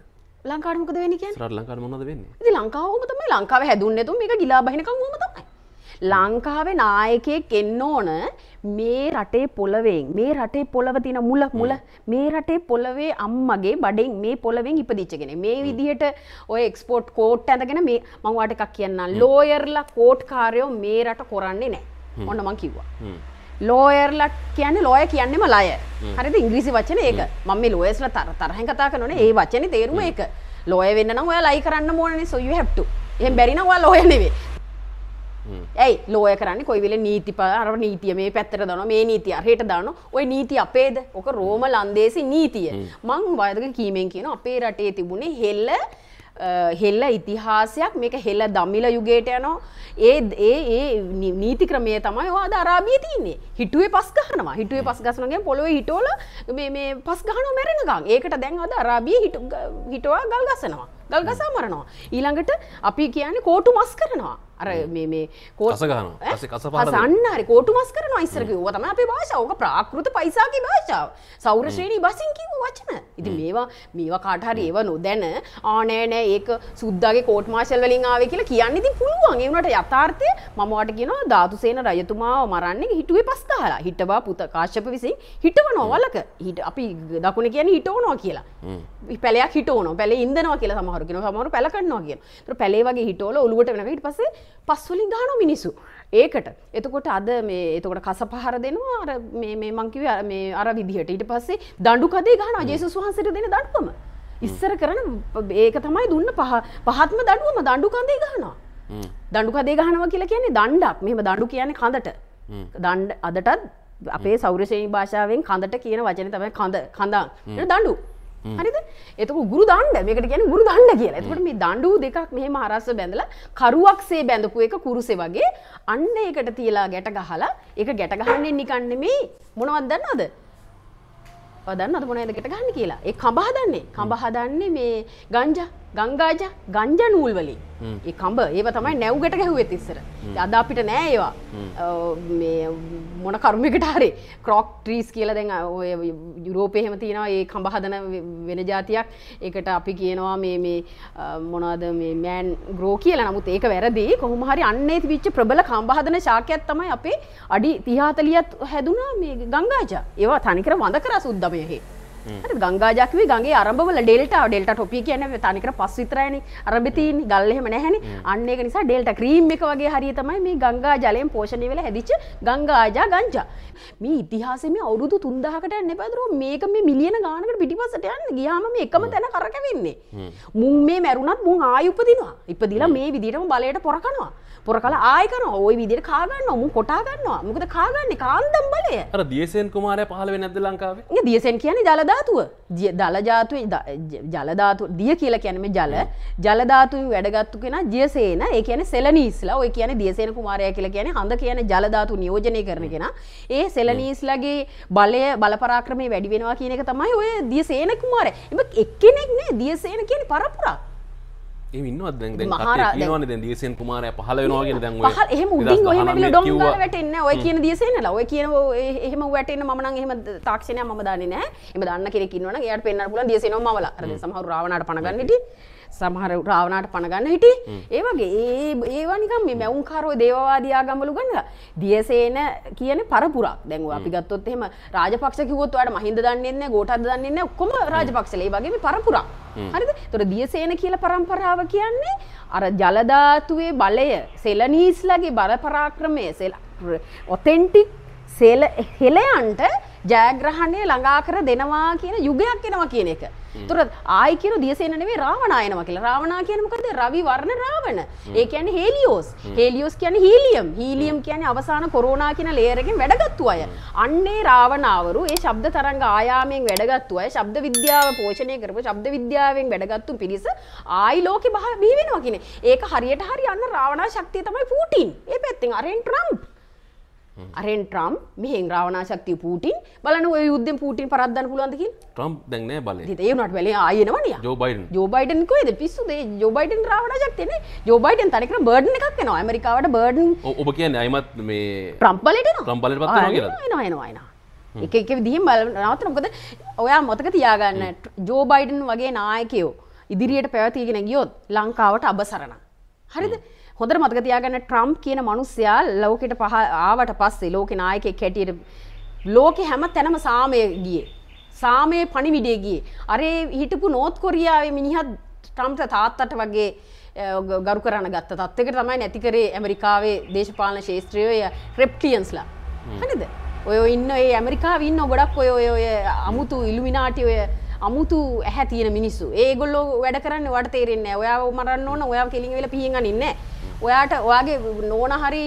ලංකාටමකද වෙන කිය රට ලංකාර මොනද වෙන්න? ඉති ලංකාවම තමයි. ලංකාව හැදුන්නතු මේක ගිලා බහිනකම් හොම තමයි. ලංකාවේ නායකයෙක් එන්න ඕන මේ රටේ පොළවෙන්. මේ රටේ පොළව තින මුල මුල. මේ රටේ පොළවේ අම්මගේ බඩෙන් මේ පොළවෙන් ඉපදිච්චගෙන මේ විදිහට ඔය එක්ස්පෝට් කෝට් ඇඳගෙන මේ මංවාට එකක් කියන්න ලෝයර්ලා කෝට් කාරයෝ මේ රට කොරන්නේ නෑ ඔන්න මං කිව්වා ලෝයර්ලට කියන්නේ ලෝය කියන්නෙම ලය හරිද? ඉංග්‍රීසි වචන ඒක. මම මේ ලෝයස්ල තර තරහ කතා කරන ඒ වචන තේරුම ඒක. ලෝය වෙන්න ඔය ලයි කරන්න මෝනන සොය හැප්ටු එහ බැරිනවා ලෝය නෙවේ ඇයි? ලෝය කරන්න කොයිවෙල නීති පර නීතිය මේ පැත්තර දන මේ නීතිය හට දාන ඔය නීති අපේද? ඕක රෝම ලන්දේසි නීතිය. මං වයදක කීමෙන් කියන අපේ රටේ තිබුණේ හෙල්ල හෙල්ල ඉතිහාසයක් මේක හෙල්ල දම්මිල යුගේට යනවා. ඒ ඒ ඒ නීති ක්‍රමය තමයි වාද අරාබිය තියන්නේ. හිටුවේ පස් ගහනවා. හිටුවේ පස් ගසනගේ පොළොව හිටෝල මේ පස් ගහන මැරෙනගම් ඒකට දැන් අද අරාබිය හිට හිටවා ගල් ගසනවා. ගල් ගසා මරනවා. ඊළඟට අපි කියන්නේ කෝටු මස් කරනවා. අර කස. සන්නරි කෝටු මස් කරනවා ඉස්සර කිව්වා තමයි අපේ භාෂාව. ඕක ප්‍රාකෘත පයිසාගේ භාෂාව. සෞර ශ්‍රේණී බසින් කිව්ව වචන. ඉතින් මේවා මේවා කාට හරි ඒව නොදැන ආ නෑ නෑ ඒක සුද්දාගේ කෝට් මාෂල් වලින් ආවේ කියලා කියන්න ඉතින් පුළුවන්. ඒ වුණාට යථාර්ථය මම වට කියනවා ධාතුසේන රජතුමාව මරන්නේ හිටුවේ පස් ගහලා. හිටවා පුත කාශ්‍යප විසින් හිටවනවා වලක. හිට අපි දකුණ කියන්නේ හිටවනවා කියලා. පැලයක් හිටවනවා. පැලේ ඉන්දනවා කියලා සමහරු කියනවා. සමහරු පැල කන්නවා කියනවා. ඒතර පැලේ වගේ හිටවල ඔලුවට ඊට පස්සේ පස් වලින් ගහනවා මිනිස්සු. ඒකට එතකොට අද මේ එතකොට කස පහර දෙනවා අර මේ මේ මං අර විදිහට ඊට පස්සේ දඬු කදේ ගහනවා ජේසුස් වහන්සේට දෙන දඬුවම. ඉස්සර කරන ඒක තමයි දුන්න පහ පහත්ම දඬුවම දඬු කඳේ ගහනවා. දඬු කදේ ගහනවා කියලා කියන්නේ දණ්ඩක්. මෙහෙම දඬු කියන්නේ කඳට. දණ්ඩ අදටත් අපේ සෞරශේණී භාෂාවෙන් කඳට කියන වචනේ තමයි කඳ කඳා. දඬු. හරිද? එතක ගුරු දණ්ඩ මේකට කියන ගුරු දණ්ඩ කියලා. එතකොට මේ දඬු දෙකක් මෙහෙම අරස්ස බැඳලා කරුවක්සේ බැඳපු එක කුරුසේ වගේ අන්න ඒකට තියලා ගැට ගහලා ඒක ගැට ගහන්නේ නිකන් නෙමෙයි. මොනවද දන්නවද? ඔදන්න අද මොනවද ගැට ගහන්නේ කියලා? ඒ කඹ හදන්නේ. කඹ හදන්නේ මේ ගංජා ගංගාජ ගංජා නූල් වලින් ඒ කඹ ඒව තමයි නැව්ගට ගැහුවෙත් ඉස්සර. අද අපිට නෑ ඒවා. මොන කර්මයකට හරි. ක්‍රොක් ට්‍රීස් කියලා දැන් ඔය යුරෝපේ එහෙම තියෙනවා ඒ කඹ හදන වෙන જાතියක්. ඒකට අපි කියනවා මේ මේ මොනවද මේ මෑන් ග්‍රෝ කියලා. නමුත් ඒක වැරදි. කොහොම හරි අන්නේ තිබිච්ච ප්‍රබල කඹ හදන ශාකයක් තමයි අපේ අඩි 30 40ක් හැදුනා මේ ගංගාජා. ඒවා තනිකර වඳ කරා සුද්දමයේ හරි ගංගාජක්වේ ගගේ අරඹවල ඩෙල්ට ඩෙල්ට ටොපි කියන තනිකර පස් විතරයන අරබතින් ගල්ලෙම නැහැනි. අන්න නිසා ඩෙල්ට ක්‍රීම් එක වගේ හරි තමයි මේ ගංගා ජලයෙන් පෝෂණය වෙලා හැදිච්ච ගංගාජා ගංජා. මේ ඉතිහාසෙම අවුරුදු තුන්දහකට එන්න පැදුරුව මේක මේ මිලියන ගානකට පිටිපසට යන්න ගියාම මේ එකම තැන කරකවෙන්නේ මුන් මේ මැරුණත් මුන් ආය උපදිනවා. ඉපදිලා මේ විදිහටම බලයට පොරකනවා පොර කල ආයකන ඔය විදිට කාගන්න ඔමු කොටාගන්නවා මොකද කාගන්නේ කාන්දම් බලය. අර දියසෙන් කුමාරය පහල වෙ නැද ලංකාවේ? දියසෙන් කියන්නේ ජලධාතුව දිය- දලජාතුවේ ද- ජ- ජලධාතු දිය කියලා කියනම ජල. ජලධාතුවෙන් වැඩගත්තු කෙන දියසේන ඒ කියන සෙලනීස්ලා. ඔය කියන දියසේන කුමාරය කියලා කියන හඳ කියන ජලධාතු නියෝජනය කරන කෙන. ඒ සෙලනීස්ලගේ බලය බලපරාක්‍රමය වැඩි වෙනවා කියන එක තමයි ඔය දියසේන කුමාරය. එම එක්කෙනෙක් නේ. දියසේන කියන පරපුරා ඉන්නවත් දැන්? මහරා- නවන දැන් දියසෙන් කුමාරය පහල වෙනවාගෙන දැන් පහල් එහෙම උඩින් ඇවිල්ලා ඩොං වැටෙන්නේ ඔය කියන දියසේනලා ඔය කියන එහෙම වැටෙන්න මම නම් එහෙම තාක්ෂණයක් මම දන්නේ එහෙම දන්න කෙනෙක් ඉන්නවනම් එයාට පෙන්වන්න පුළුවන් දියසේනව මවලා. සමහරු රාවණාට පණ ගන්න ඉතින් සමහර රාවනාට පණගන්න හිටි. ඒවගේ ඒ ඒවනිකම් මේ මැවුන්කාරෝ දේවවාදයා ගමලු ගන්න දියසේන කියන පරපුරක්. දැන්ව අපි ගත්තොත් එහෙම රාජපක්ෂ කිවොත්වට මහින්ද දන්නන්න ගෝටත් දන්නන්න ඔක්කොම රාජපක්ෂලේ වගේ පරපුරක්. හරිද? තොර දියසේන කියල පරම්පරාව කියන්නේ අර ජලධාතුවේ බලය සෙලනීස්ලගේ බලපරාක්‍රමය සෙල ඔතෙන්ටික් සෙල හෙලයන්ට ජයග්‍රහණය ළඟා කර දෙනවා කියන යුගයක් එනවා කියන එක. තුර ආයි කියන දියසේන නෙවෙයි රාවණායනවා කියලා. රාවණා කියන්නේ මොකද? රවි වර්ණ රාවණ. ඒ කියන්නේ හේලියෝස්. හේලියෝස් කියන්නේ හීලියම්. හීලියම් කියන්නේ අවසාන කොරෝනා කියන ලේයර් එකෙන් වැඩගත්තු අය. අන්නේ රාවණාවරු ඒ ශබ්ද තරංග ආයාමයෙන් වැඩගත්තු අය ශබ්ද විද්‍යාව පෝෂණය කරපු ශබ්ද විද්‍යාවෙන් වැඩගත්තු පිරිස ආයි ලෝකෙ බිහි වෙනවා කියන්නේ. ඒක හරියට හරි අන්න රාවණා ශක්තිය තමයි පූටින්. ඒ පැත්තෙන් අරෙන් ට්‍රම්ප්. අරෙන් ට්‍රම් මෙහෙන් රාවනා ශක්තිය පූටින් බලන ඔය යුද්ධෙන් පූටින් පරද්දන්න පුළුවන්දකින් ට්‍රම්ප් දැන්නෑ බලය ඒනට වෙල ආයනවනිය ජෝ බයිඩන්. ජෝබයිඩන් කොද පිස්සුදේ? ජෝබයිඩන් රාවණ ශක්තියන ජෝබයිඩන් තනිකර බර්ඩ් එකක් න ඇමරිකාවට බර්ඩන් ඔබ කියන්න අයිමත් මේ ප්‍රම්පලට ට්‍රම්පලට පත් කියලා. නයනයන එක එක විදිහම් බල නවතන මොකද ඔයා මොතක තියාගන්න? ජෝබයිඩන් වගේ නායකයෝ ඉදිරියට පැවතිගෙන ගියොත් ලංකාවට අබසරණ හරිද හොඳ මතක තියාගන්න ට්‍රම්ප් කියන මනුස්සයා ලෝකෙට පහ ආවට පස්සේ ලෝක නායකෙක් හැටියට ලෝකෙ හැම තැනම සාමය ගියේ. සාමය පණිවිඩේ ගියේ. අරේ හිටපු නෝත් කොරියාවේ මිනිහත් ට්‍රම්ප්ට තාත්තට වගේ ගරු කරන්න ගත්ත තත්වක තමයි නැතිකරේ ඇමරිකාවේ දේශපාලන ශේත්‍රයෝය ක්‍රප්ටියන්ස්ලා හනිද ඔය ඉන්න ඒ ඇමරිකාව ඉන්න ගොඩක් ඔය ඔය අමුතු ඉල්මිනාටි ඔය අමුතු ඇහැ තියෙන මිනිස්සු. ඒගොල්ලෝ වැඩ කරන්න වට තේරෙන්නේ ඔයා මරන්න ඕන ඔයා කෙලින් වෙලා පිහින් අනින්නේ ඔයාට ඔයාගේ නෝන හරි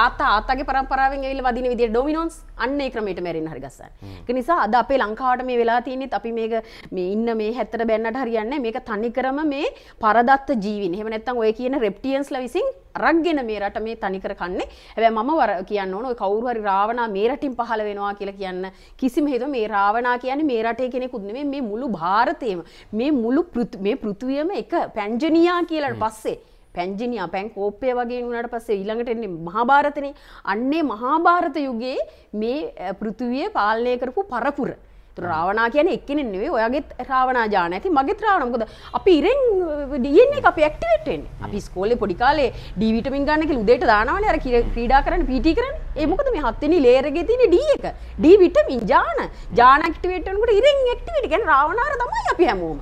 ආත ආතගේ පරම්පරාවෙන් ඇවිල්ලා වදින විදිහට ඩොමිනොන්ස් අන්න ඒ ක්‍රමයට මැරෙන්න හරි ගස්සන්න. ඒක නිසා අද අපේ ලංකාවට මේ වෙලා තියෙන්නේ අපි මේක මේ ඉන්න මේ හැත්තට බැන්නට හරියන්නේ මේක තනිකරම මේ පරදත්ත ජීවින්. එහෙම නැත්නම් ඔය කියන රෙප්ටියන්ස්ලා විසින් අරක්ගෙන මේ රට මේ තනිකර කන්නේ. හැබැයි මම වර කියන්න ඕන ඔය කවුරු හරි රාවණා මේ රටින් පහළ වෙනවා කියලා කියන්න කිසිම හේතුව මේ රාවණා කියන්නේ මේ රටේ කෙනෙකුත් නෙමෙයි මේ මුළු භාරතේම මේ මුළු මේ පෘථුවියම එක පැන්ජනියා කියලා පස්සේ පැන්ජිනියා පැන් කෝප්පය වගේ වුණට පස්සේ ඊළඟට එන්නේ මහාභාරතනේ. අන්නේ මහාභාරත යුගයේ මේ පෘථුවිය පාලනය කරපු පරපුර. රාවනා කියන එක්කෙනෙ නෙවෙයි ඔයාගෙත් රාවනා ජාන ඇති මගෙත් රාවණ. මොකද අපි ඉරෙන් DNA අපි ඇක්ටිවේට් වෙන්නේ. අපි ඉස්කෝලේ පොඩි කාලේ D විටමින් ගන්න කියලා උදේට දානවනේ අර ක්‍රීඩා කරන්න PT කරන්නේ. ඒ මොකද මේ හත් වෙනි ලේයර් එකේ තියෙන D එක? D විටමින් ජාන. ජාන ඇක්ටිවේට් වෙනකොට ඉරෙන් ඇක්ටිවේට් කියන්නේ රාවණාර තමයි අපි හැමෝම.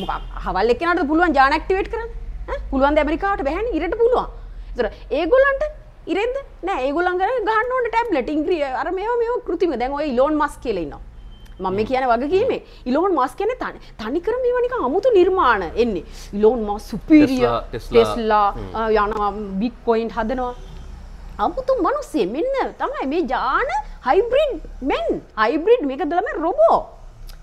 මොකක් හවල් එක්කෙනාට පුළුවන් ජාන ඇක්ටිවේට් කරන්න පුළුවන් ඇමරිකාට බැහැන ඉරට පුළුවන්. තර ඒගොල්ලන්ට ඉරෙද නෑ ඒගොලන් ගන්න ඕන ටැබ්ලට ඉංග්‍රිය අර මේ මේ කෘතිම. දැන් ඔය ලෝන් මස් කියලෙන්නවා මම කියන වගකීමේ ඉලෝන් මස් කියන තන තනිකර මේ වනික අමුතු නිර්මාණ එන්නේ. ඉලෝන් මස් සුපීරිය ටෙස්ලා යනවා බික්කොයින්් හදනවා. අමුතු මනුස්සේ මෙන්න තමයි මේ ජාන හයිබ්‍රිඩ් මෙන් හයිබ්‍රිඩ් මේක දලම රොබෝ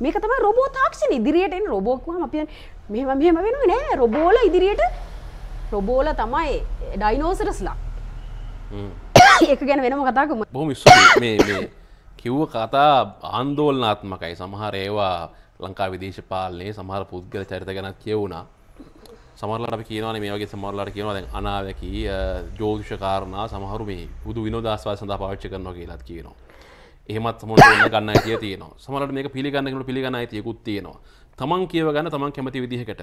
මේක තම රොබෝ තාක්ෂණ ඉදිරියට රොබෝක්ම අපිය මෙම මෙම වෙන නෑ. රොබෝල ඉදිරියට රොබෝල තමයි ඩයිනෝසරස්ලා. ඒක ගැන වෙනම කතාකම බොහොම මේ කිව්ව කතා ආන්දෝලනාත්මකයි. සමහර ඒවා ලංකා විදේශ පාලනයේ සමහර පුද්ගල චරිත ගැනත් කියවුණා. සමරලට කියනවන මේ වගේ සමරලට කියනවා දැන් අනාවැකි ජෝතිෂ කාරණා සමහරු මේ බුදු විනෝදස්වා සඳහා පාවිච්චි කරනවා කියලාත් කියනවා. එහෙමත් සමහරට ගන්න අයිතිය තියෙනවා. සමහරට මේක පිළිගන්නකට පිළිගන්න අයිතියකුත් තියෙනවා තමන් කියව ගන්න තමන් කැමති විදිහකට.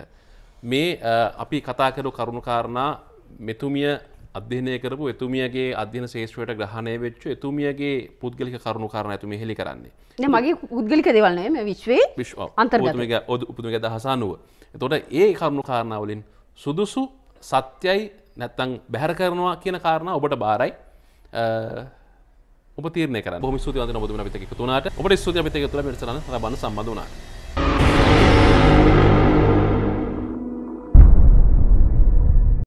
මේ අපි කතා කරු කරුණු කාරණා මෙතුමිය අධ්‍යනය කරපු එතුමියගේ අධ්‍යන ශේෂ්‍රයට ග්‍රහණය වෙච්ච එතුමියගේ පුද්ගලික කරුණු කාරණ ඇතුම හෙළි කරන්නේ. මගේ පුද්ගලික දෙවල්නය මේ විශ්වේ විශ් අන්තර්ගත ඔද උපමක දහසානුව තොට ඒ කරුණු කාරණාවලින් සුදුසු සත්‍යයි නැත්තං බැහර කරනවා කියන කාරණ ඔබට බාරයි. ඔබ තීරන කර බොම ස්තුති අන්ත නොබදුන පිතක තුනාට ඔබට ස්තුති පිතක තුළ මෙසරන බන්න සම්බඳනාට